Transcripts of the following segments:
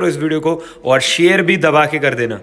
करो इस वीडियो को और शेयर भी दबा के कर देना।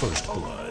first blood.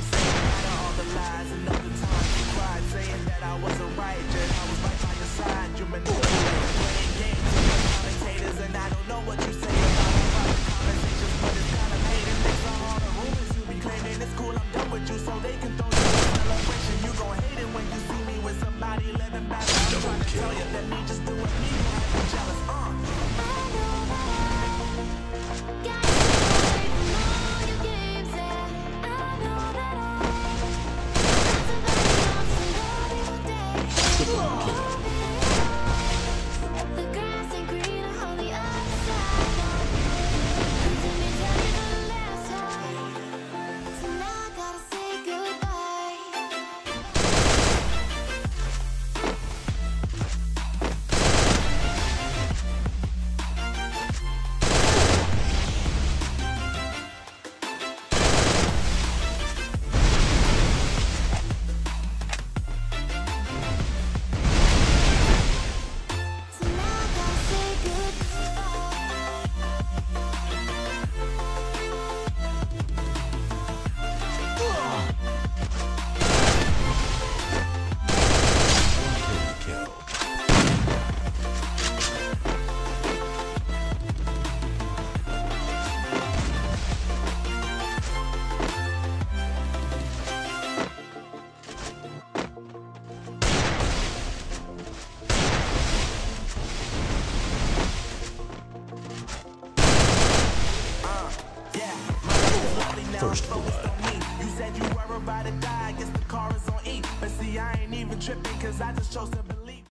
I'm all the lies and all the times you cried Saying that I wasn't right, I was right by your side. You manipulated, playing games with commentators And I don't know what you say about conversations But it's kind of all the rumors you be claiming. It's cool, I'm done with you, so they can throw you a celebration. You gon' hate it when you see me with somebody living back I'm trying to tell you, let me just do what me, jealous, uh.